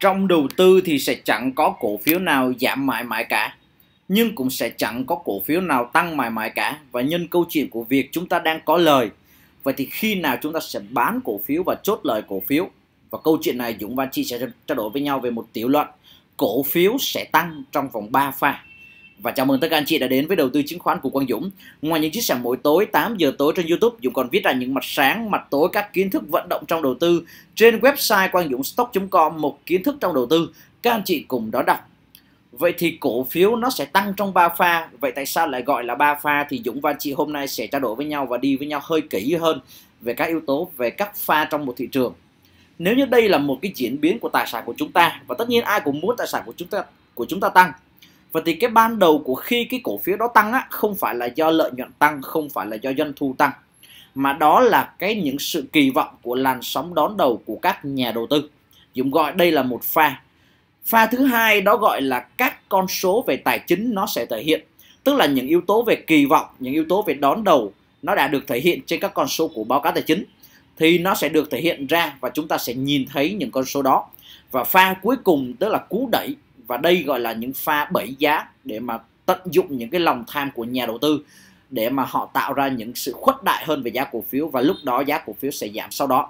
Trong đầu tư thì sẽ chẳng có cổ phiếu nào giảm mãi mãi cả, nhưng cũng sẽ chẳng có cổ phiếu nào tăng mãi mãi cả. Và nhân câu chuyện của việc chúng ta đang có lời, vậy thì khi nào chúng ta sẽ bán cổ phiếu và chốt lời cổ phiếu? Và câu chuyện này Dũng và chi sẽ trao đổi với nhau về một tiểu luận. Cổ phiếu sẽ tăng trong vòng 3 pha. Và chào mừng tất cả anh chị đã đến với đầu tư chứng khoán của Quang Dũng. Ngoài những chia sẻ mỗi tối 8 giờ tối trên YouTube, Dũng còn viết ra những mặt sáng, mặt tối các kiến thức vận động trong đầu tư trên website quang dũng stock.com một kiến thức trong đầu tư. Các anh chị cùng đó đọc. Vậy thì cổ phiếu nó sẽ tăng trong 3 pha. Vậy tại sao lại gọi là 3 pha thì Dũng và anh chị hôm nay sẽ trao đổi với nhau và đi với nhau hơi kỹ hơn về các yếu tố về các pha trong một thị trường. Nếu như đây là một cái diễn biến của tài sản của chúng ta và tất nhiên ai cũng muốn tài sản của chúng ta của chúng ta tăng Vậy thì cái ban đầu của khi cái cổ phiếu đó tăng á, không phải là do lợi nhuận tăng, không phải là do doanh thu tăng, mà đó là cái những sự kỳ vọng của làn sóng đón đầu của các nhà đầu tư. Dũng gọi đây là một pha. Pha thứ hai đó gọi là các con số về tài chính nó sẽ thể hiện, tức là những yếu tố về kỳ vọng, những yếu tố về đón đầu nó đã được thể hiện trên các con số của báo cáo tài chính thì nó sẽ được thể hiện ra và chúng ta sẽ nhìn thấy những con số đó. Và pha cuối cùng tức là cú đẩy và đây gọi là những pha bẫy giá để mà tận dụng những cái lòng tham của nhà đầu tư để mà họ tạo ra những sự khuất đại hơn về giá cổ phiếu và lúc đó giá cổ phiếu sẽ giảm sau đó.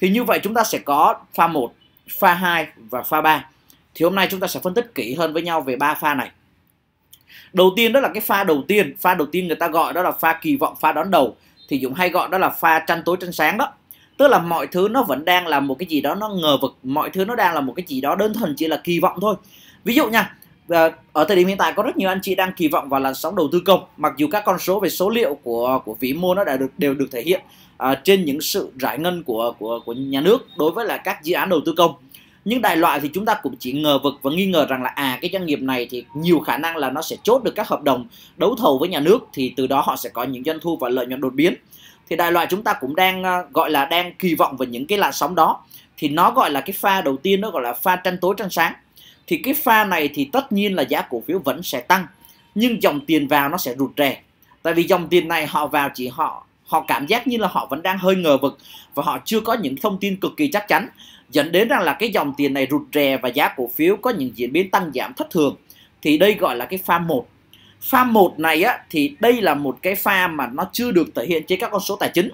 Thì như vậy chúng ta sẽ có pha 1, pha 2 và pha 3. Thì hôm nay chúng ta sẽ phân tích kỹ hơn với nhau về ba pha này. Đầu tiên đó là cái pha đầu tiên, pha đầu tiên người ta gọi đó là pha kỳ vọng, pha đón đầu thì Dũng hay gọi đó là pha tranh tối tranh sáng đó. Tức là mọi thứ nó vẫn đang là một cái gì đó nó ngờ vực, mọi thứ nó đang là một cái gì đó đơn thuần chỉ là kỳ vọng thôi ví dụ nha ờ, ở thời điểm hiện tại có rất nhiều anh chị đang kỳ vọng vào làn sóng đầu tư công mặc dù các con số về số liệu của của vĩ mô nó đã được đều được thể hiện uh, trên những sự giải ngân của của của nhà nước đối với là các dự án đầu tư công. Nhưng đại loại thì chúng ta cũng chỉ ngờ vực và nghi ngờ rằng là à cái doanh nghiệp này thì nhiều khả năng là nó sẽ chốt được các hợp đồng đấu thầu với nhà nước thì từ đó họ sẽ có những doanh thu và lợi nhuận đột biến. Thì đại loại chúng ta cũng đang uh, gọi là đang kỳ vọng vào những cái làn sóng đó. Thì nó gọi là cái pha đầu tiên nó gọi là pha tranh tối tranh sáng thì cái pha này thì tất nhiên là giá cổ phiếu vẫn sẽ tăng, nhưng dòng tiền vào nó sẽ rụt rè. Tại vì dòng tiền này họ vào chỉ họ họ cảm giác như là họ vẫn đang hơi ngờ vực và họ chưa có những thông tin cực kỳ chắc chắn, dẫn đến rằng là cái dòng tiền này rụt rè và giá cổ phiếu có những diễn biến tăng giảm thất thường. Thì đây gọi là cái pha 1 pha 1 này á, thì đây là một cái pha mà nó chưa được thể hiện trên các con số tài chính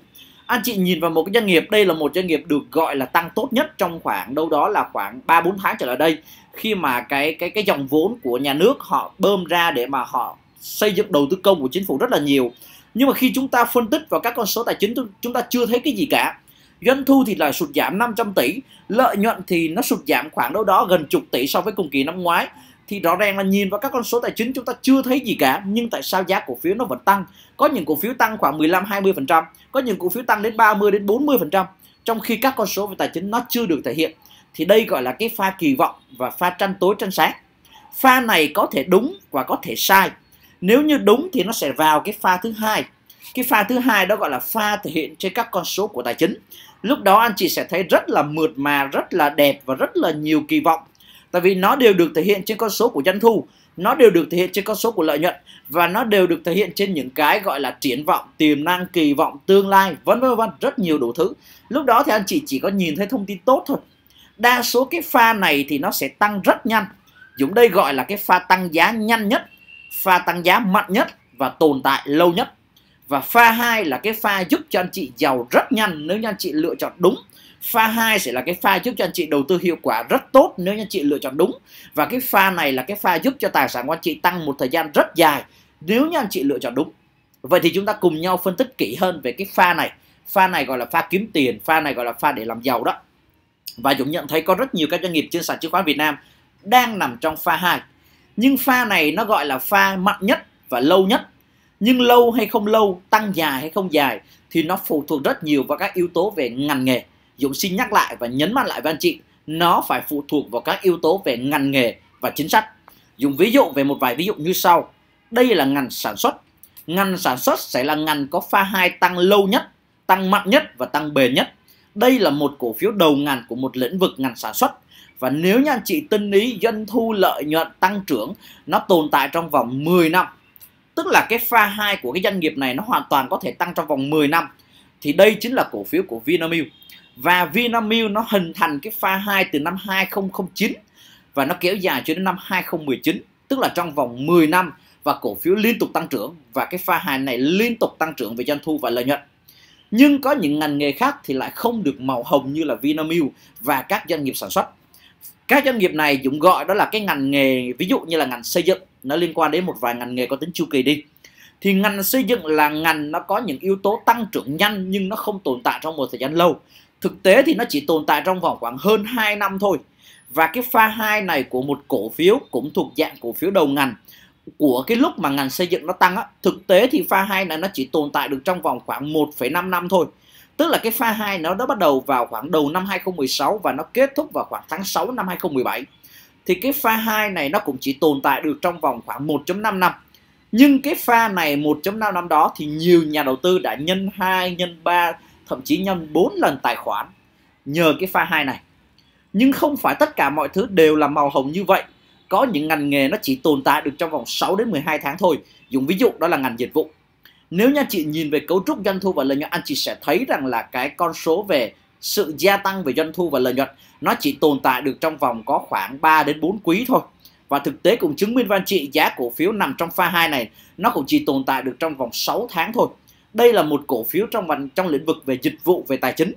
anh chị nhìn vào một cái doanh nghiệp, đây là một doanh nghiệp được gọi là tăng tốt nhất trong khoảng đâu đó là khoảng 3 4 tháng trở lại đây. Khi mà cái cái cái dòng vốn của nhà nước họ bơm ra để mà họ xây dựng đầu tư công của chính phủ rất là nhiều. Nhưng mà khi chúng ta phân tích vào các con số tài chính, chúng ta chưa thấy cái gì cả. Doanh thu thì lại sụt giảm 500 tỷ, lợi nhuận thì nó sụt giảm khoảng đâu đó gần chục tỷ so với cùng kỳ năm ngoái thì rõ ràng là nhìn vào các con số tài chính chúng ta chưa thấy gì cả, nhưng tại sao giá cổ phiếu nó vẫn tăng? Có những cổ phiếu tăng khoảng 15 20 phần trăm, có những cổ phiếu tăng đến 30 đến 40 phần trăm, trong khi các con số về tài chính nó chưa được thể hiện. Thì đây gọi là cái pha kỳ vọng và pha tranh tối tranh sáng. Pha này có thể đúng và có thể sai. Nếu như đúng thì nó sẽ vào cái pha thứ hai. Cái pha thứ hai đó gọi là pha thể hiện trên các con số của tài chính. Lúc đó anh chị sẽ thấy rất là mượt mà, rất là đẹp và rất là nhiều kỳ vọng tại vì nó đều được thể hiện trên con số của doanh thu, nó đều được thể hiện trên con số của lợi nhuận, và nó đều được thể hiện trên những cái gọi là triển vọng, tiềm năng, kỳ vọng, tương lai, vân vân vân, rất nhiều đủ thứ. Lúc đó thì anh chị chỉ có nhìn thấy thông tin tốt thôi. Đa số cái pha này thì nó sẽ tăng rất nhanh. Dũng đây gọi là cái pha tăng giá nhanh nhất, pha tăng giá mạnh nhất và tồn tại lâu nhất. Và pha 2 là cái pha giúp cho anh chị giàu rất nhanh nếu như anh chị lựa chọn đúng pha 2 sẽ là cái pha giúp cho anh chị đầu tư hiệu quả rất tốt nếu như anh chị lựa chọn đúng và cái pha này là cái pha giúp cho tài sản của anh chị tăng một thời gian rất dài nếu như anh chị lựa chọn đúng vậy thì chúng ta cùng nhau phân tích kỹ hơn về cái pha này pha này gọi là pha kiếm tiền pha này gọi là pha để làm giàu đó và Dũng nhận thấy có rất nhiều các doanh nghiệp trên sàn chứng khoán Việt Nam đang nằm trong pha 2. Nhưng pha này nó gọi là pha mạnh nhất và lâu nhất. Nhưng lâu hay không lâu, tăng dài hay không dài thì nó phụ thuộc rất nhiều vào các yếu tố về ngành nghề. Dũng xin nhắc lại và nhấn mạnh lại với anh chị, nó phải phụ thuộc vào các yếu tố về ngành nghề và chính sách. Dùng ví dụ về một vài ví dụ như sau. Đây là ngành sản xuất. Ngành sản xuất sẽ là ngành có pha 2 tăng lâu nhất, tăng mạnh nhất và tăng bền nhất đây là một cổ phiếu đầu ngành của một lĩnh vực ngành sản xuất và nếu như anh chị tinh ý doanh thu lợi nhuận tăng trưởng nó tồn tại trong vòng 10 năm tức là cái pha 2 của cái doanh nghiệp này nó hoàn toàn có thể tăng trong vòng 10 năm thì đây chính là cổ phiếu của Vinamilk và Vinamilk nó hình thành cái pha 2 từ năm 2009 và nó kéo dài cho đến năm 2019 tức là trong vòng 10 năm và cổ phiếu liên tục tăng trưởng và cái pha 2 này liên tục tăng trưởng về doanh thu và lợi nhuận. Nhưng có những ngành nghề khác thì lại không được màu hồng như là Vinamilk và các doanh nghiệp sản xuất. Các doanh nghiệp này Dũng gọi đó là cái ngành nghề, ví dụ như là ngành xây dựng, nó liên quan đến một vài ngành nghề có tính chu kỳ đi. Thì ngành xây dựng là ngành nó có những yếu tố tăng trưởng nhanh nhưng nó không tồn tại trong một thời gian lâu thực tế thì nó chỉ tồn tại trong vòng khoảng hơn 2 năm thôi và cái pha 2 này của một cổ phiếu cũng thuộc dạng cổ phiếu đầu ngành của cái lúc mà ngành xây dựng nó tăng á, thực tế thì pha 2 này nó chỉ tồn tại được trong vòng khoảng 1,5 năm thôi. Tức là cái pha 2 nó đã bắt đầu vào khoảng đầu năm 2016 và nó kết thúc vào khoảng tháng 6 năm 2017. Thì cái pha 2 này nó cũng chỉ tồn tại được trong vòng khoảng 1.5 năm. Nhưng cái pha này 1.5 năm đó thì nhiều nhà đầu tư đã nhân 2, nhân 3, thậm chí nhân 4 lần tài khoản nhờ cái pha 2 này. Nhưng không phải tất cả mọi thứ đều là màu hồng như vậy có những ngành nghề nó chỉ tồn tại được trong vòng 6 đến 12 tháng thôi. Dùng ví dụ đó là ngành dịch vụ. Nếu như chị nhìn về cấu trúc doanh thu và lợi nhuận, anh chị sẽ thấy rằng là cái con số về sự gia tăng về doanh thu và lợi nhuận nó chỉ tồn tại được trong vòng có khoảng 3 đến 4 quý thôi. Và thực tế cũng chứng minh với anh chị giá cổ phiếu nằm trong pha 2 này nó cũng chỉ tồn tại được trong vòng 6 tháng thôi. Đây là một cổ phiếu trong trong lĩnh vực về dịch vụ, về tài chính.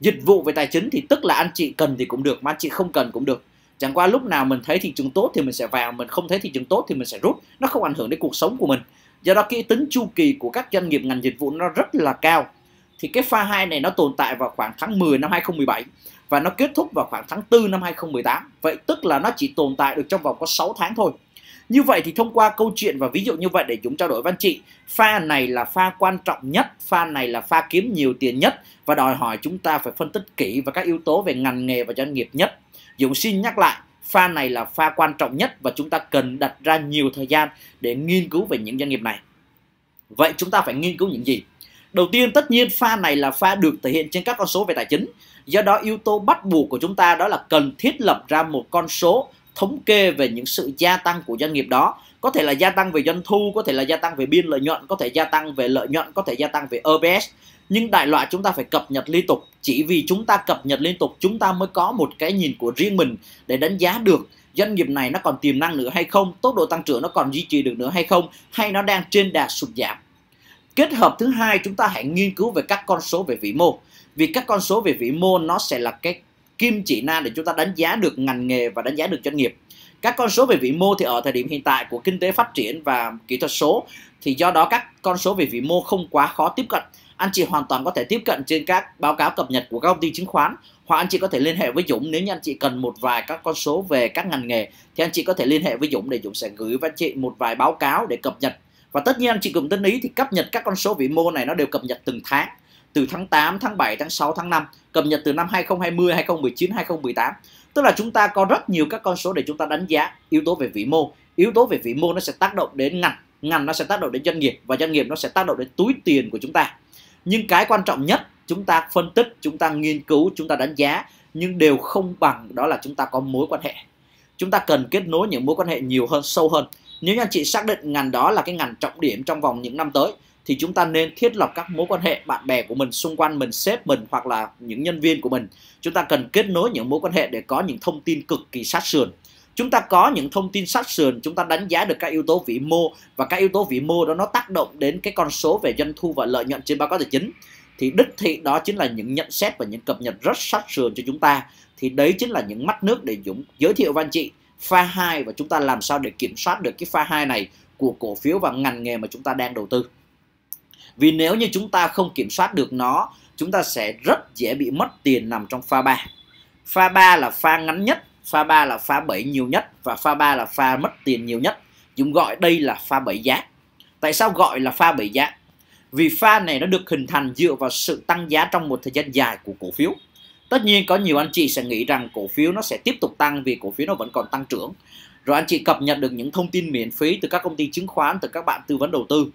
Dịch vụ, về tài chính thì tức là anh chị cần thì cũng được, mà anh chị không cần cũng được. Chẳng qua lúc nào mình thấy thị trường tốt thì mình sẽ vào, mình không thấy thị trường tốt thì mình sẽ rút. Nó không ảnh hưởng đến cuộc sống của mình. Do đó cái tính chu kỳ của các doanh nghiệp ngành dịch vụ nó rất là cao. Thì cái pha 2 này nó tồn tại vào khoảng tháng 10 năm 2017 và nó kết thúc vào khoảng tháng 4 năm 2018 vậy tức là nó chỉ tồn tại được trong vòng có 6 tháng thôi như vậy thì thông qua câu chuyện và ví dụ như vậy để chúng trao đổi với anh chị pha này là pha quan trọng nhất pha này là pha kiếm nhiều tiền nhất và đòi hỏi chúng ta phải phân tích kỹ và các yếu tố về ngành nghề và doanh nghiệp nhất Dũng xin nhắc lại, pha này là pha quan trọng nhất và chúng ta cần đặt ra nhiều thời gian để nghiên cứu về những doanh nghiệp này. Vậy chúng ta phải nghiên cứu những gì? Đầu tiên tất nhiên pha này là pha được thể hiện trên các con số về tài chính. Do đó yếu tố bắt buộc của chúng ta đó là cần thiết lập ra một con số thống kê về những sự gia tăng của doanh nghiệp đó. Có thể là gia tăng về doanh thu, có thể là gia tăng về biên lợi nhuận, có thể gia tăng về lợi nhuận, có thể gia tăng về OBS nhưng đại loại chúng ta phải cập nhật liên tục. Chỉ vì chúng ta cập nhật liên tục chúng ta mới có một cái nhìn của riêng mình để đánh giá được doanh nghiệp này nó còn tiềm năng nữa hay không tốc độ tăng trưởng nó còn duy trì được nữa hay không hay nó đang trên đà sụt giảm. Kết hợp thứ hai chúng ta hãy nghiên cứu về các con số về vĩ mô. Vì các con số về vĩ mô nó sẽ là cái kim chỉ nam để chúng ta đánh giá được ngành nghề và đánh giá được doanh nghiệp. Các con số về vĩ mô thì ở thời điểm hiện tại của kinh tế phát triển và kỹ thuật số, thì do đó các con số về vĩ mô không quá khó tiếp cận. Anh chị hoàn toàn có thể tiếp cận trên các báo cáo cập nhật của các công ty chứng khoán, hoặc anh chị có thể liên hệ với Dũng nếu như anh chị cần một vài các con số về các ngành nghề, thì anh chị có thể liên hệ với Dũng để Dũng sẽ gửi với anh chị một vài báo cáo để cập nhật. Và tất nhiên anh chị cùng tinh ý thì cập nhật các con số vĩ mô này nó đều cập nhật từng tháng từ tháng 8, tháng 7, tháng 6, tháng 5 cập nhật từ năm 2020, 2019, 2018 tức là chúng ta có rất nhiều các con số để chúng ta đánh giá yếu tố về vĩ mô. Yếu tố về vĩ mô nó sẽ tác động đến ngành ngành nó sẽ tác động đến doanh nghiệp và doanh nghiệp nó sẽ tác động đến túi tiền của chúng ta. Nhưng cái quan trọng nhất chúng ta phân tích chúng ta nghiên cứu chúng ta đánh giá nhưng đều không bằng đó là chúng ta có mối quan hệ. Chúng ta cần kết nối những mối quan hệ nhiều hơn sâu hơn. Nếu như anh chị xác định ngành đó là cái ngành trọng điểm trong vòng những năm tới thì chúng ta nên thiết lập các mối quan hệ bạn bè của mình, xung quanh mình, sếp mình hoặc là những nhân viên của mình. Chúng ta cần kết nối những mối quan hệ để có những thông tin cực kỳ sát sườn. Chúng ta có những thông tin sát sườn, chúng ta đánh giá được các yếu tố vĩ mô và các yếu tố vĩ mô đó nó tác động đến cái con số về doanh thu và lợi nhuận trên báo cáo tài chính. Thì đích thị đó chính là những nhận xét và những cập nhật rất sát sườn cho chúng ta. Thì đấy chính là những mắt nước để Dũng giới thiệu với anh chị pha 2 và chúng ta làm sao để kiểm soát được cái pha 2 này của cổ phiếu và ngành nghề mà chúng ta đang đầu tư vì nếu như chúng ta không kiểm soát được nó, chúng ta sẽ rất dễ bị mất tiền nằm trong pha 3 pha 3 là pha ngắn nhất, pha 3 là pha 7 nhiều nhất và pha 3 là pha mất tiền nhiều nhất. Chúng gọi đây là pha 7 giá. Tại sao gọi là pha 7 giá? Vì pha này nó được hình thành dựa vào sự tăng giá trong một thời gian dài của cổ phiếu. Tất nhiên có nhiều anh chị sẽ nghĩ rằng cổ phiếu nó sẽ tiếp tục tăng vì cổ phiếu nó vẫn còn tăng trưởng. Rồi anh chị cập nhật được những thông tin miễn phí từ các công ty chứng khoán, từ các bạn tư vấn đầu tư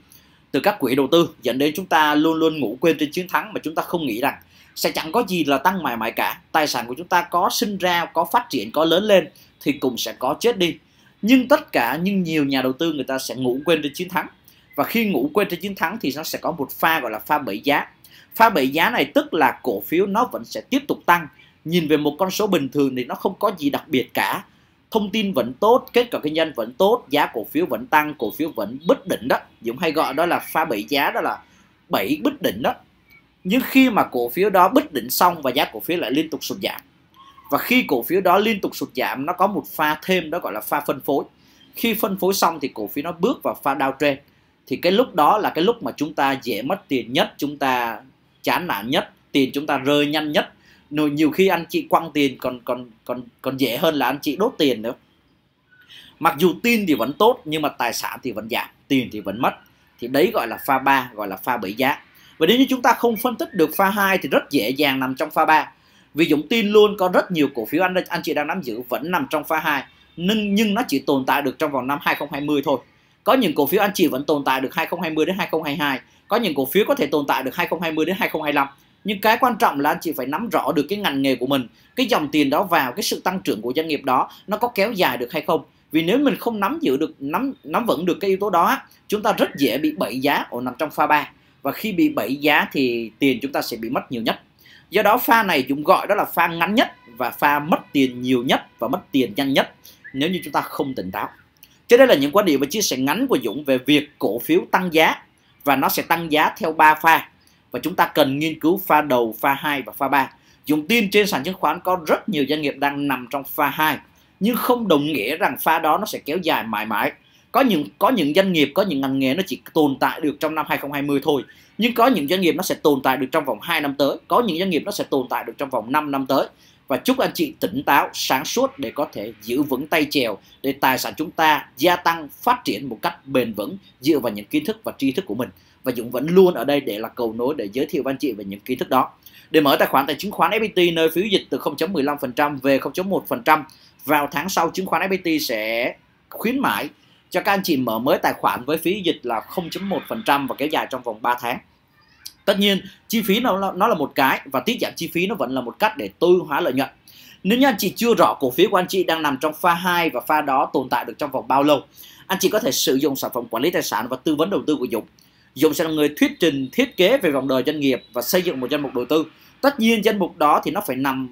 từ các quỹ đầu tư, dẫn đến chúng ta luôn luôn ngủ quên trên chiến thắng mà chúng ta không nghĩ rằng sẽ chẳng có gì là tăng mãi mãi cả. Tài sản của chúng ta có sinh ra, có phát triển, có lớn lên thì cũng sẽ có chết đi. Nhưng tất cả, nhưng nhiều nhà đầu tư người ta sẽ ngủ quên trên chiến thắng. Và khi ngủ quên trên chiến thắng thì nó sẽ có một pha gọi là pha bẫy giá. Pha bẫy giá này tức là cổ phiếu nó vẫn sẽ tiếp tục tăng. Nhìn về một con số bình thường thì nó không có gì đặc biệt cả thông tin vẫn tốt, kết quả kinh doanh vẫn tốt, giá cổ phiếu vẫn tăng, cổ phiếu vẫn bất định đó. Dũng hay gọi đó là pha bảy giá, đó là bảy bất định đó. Nhưng khi mà cổ phiếu đó bất định xong và giá cổ phiếu lại liên tục sụt giảm. Và khi cổ phiếu đó liên tục sụt giảm, nó có một pha thêm, đó gọi là pha phân phối. Khi phân phối xong thì cổ phiếu nó bước vào pha downtrend. Thì cái lúc đó là cái lúc mà chúng ta dễ mất tiền nhất, chúng ta chán nản nhất, tiền chúng ta rơi nhanh nhất rồi nhiều khi anh chị quăng tiền còn còn còn còn dễ hơn là anh chị đốt tiền nữa. Mặc dù tin thì vẫn tốt, nhưng mà tài sản thì vẫn giảm, tiền thì vẫn mất. Thì đấy gọi là pha 3 gọi là pha bẫy giá. Và nếu như chúng ta không phân tích được pha 2 thì rất dễ dàng nằm trong pha 3 vì Dũng tin luôn có rất nhiều cổ phiếu anh anh chị đang nắm giữ vẫn nằm trong pha 2 nhưng nhưng nó chỉ tồn tại được trong vòng năm 2020 thôi. Có những cổ phiếu anh chị vẫn tồn tại được 2020 đến 2022 có những cổ phiếu có thể tồn tại được 2020 đến 2025 nhưng cái quan trọng là anh chị phải nắm rõ được cái ngành nghề của mình, cái dòng tiền đó vào, cái sự tăng trưởng của doanh nghiệp đó nó có kéo dài được hay không. Vì nếu mình không nắm giữ được, nắm nắm vững được cái yếu tố đó chúng ta rất dễ bị bẫy giá ở nằm trong pha 3 và khi bị bẫy giá thì tiền chúng ta sẽ bị mất nhiều nhất. Do đó pha này chúng gọi đó là pha ngắn nhất và pha mất tiền nhiều nhất và mất tiền nhanh nhất nếu như chúng ta không tỉnh táo. Trên đây là những quan điểm và chia sẻ ngắn của Dũng về việc cổ phiếu tăng giá và nó sẽ tăng giá theo 3 pha và chúng ta cần nghiên cứu pha đầu, pha 2 và pha 3. Dùng tin trên sàn chứng khoán có rất nhiều doanh nghiệp đang nằm trong pha 2 nhưng không đồng nghĩa rằng pha đó nó sẽ kéo dài mãi mãi. Có những có những doanh nghiệp, có những ngành nghề nó chỉ tồn tại được trong năm 2020 thôi. Nhưng có những doanh nghiệp nó sẽ tồn tại được trong vòng 2 năm tới, có những doanh nghiệp nó sẽ tồn tại được trong vòng 5 năm tới và chúc anh chị tỉnh táo, sáng suốt để có thể giữ vững tay chèo để tài sản chúng ta gia tăng, phát triển một cách bền vững dựa vào những kiến thức và tri thức của mình. Và Dũng vẫn luôn ở đây để là cầu nối để giới thiệu với anh chị về những kiến thức đó. Để mở tài khoản tại chứng khoán FPT nơi phiếu dịch từ 0.15% về 0.1% vào tháng sau chứng khoán FPT sẽ khuyến mãi cho các anh chị mở mới tài khoản với phí dịch là 0.1% và kéo dài trong vòng 3 tháng tất nhiên, chi phí nó nó là một cái và tiết giảm chi phí nó vẫn là một cách để tối hóa lợi nhuận. Nếu như anh chị chưa rõ cổ phiếu của anh chị đang nằm trong pha 2 và pha đó tồn tại được trong vòng bao lâu, anh chị có thể sử dụng sản phẩm quản lý tài sản và tư vấn đầu tư của Dũng. Dũng sẽ là người thuyết trình, thiết kế về vòng đời doanh nghiệp và xây dựng một danh mục đầu tư. Tất nhiên, danh mục đó thì nó phải nằm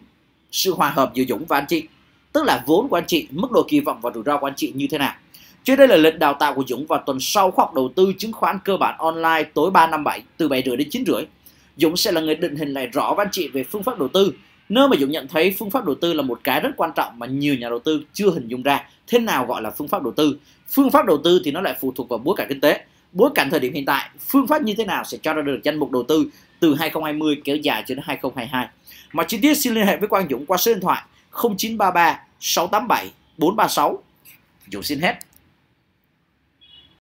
sự hòa hợp giữa Dũng và anh chị, tức là vốn của anh chị, mức độ kỳ vọng và rủi ro của anh chị như thế nào trên đây là lịch đào tạo của Dũng vào tuần sau khóa học đầu tư chứng khoán cơ bản online tối 3 năm 7 từ 7 rưỡi đến 9 rưỡi. Dũng sẽ là người định hình lại rõ với anh chị về phương pháp đầu tư. Nơi mà Dũng nhận thấy phương pháp đầu tư là một cái rất quan trọng mà nhiều nhà đầu tư chưa hình dung ra. Thế nào gọi là phương pháp đầu tư? Phương pháp đầu tư thì nó lại phụ thuộc vào bối cảnh kinh tế. Bối cảnh thời điểm hiện tại, phương pháp như thế nào sẽ cho ra được danh mục đầu tư từ 2020 kéo dài cho đến 2022. Mà chi tiết xin liên hệ với Quang Dũng qua số điện thoại 0933 687 436. Dũng xin hết.